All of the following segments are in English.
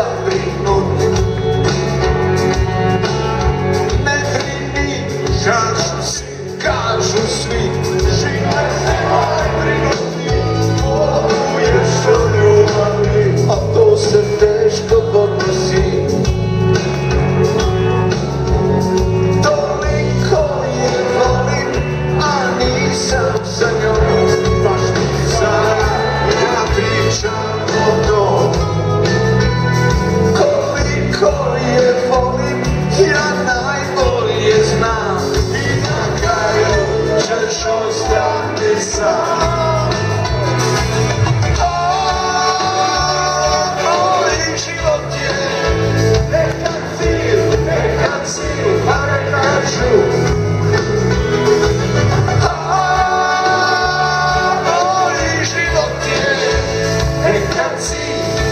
yourself, be.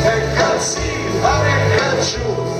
Я красив, а не хочу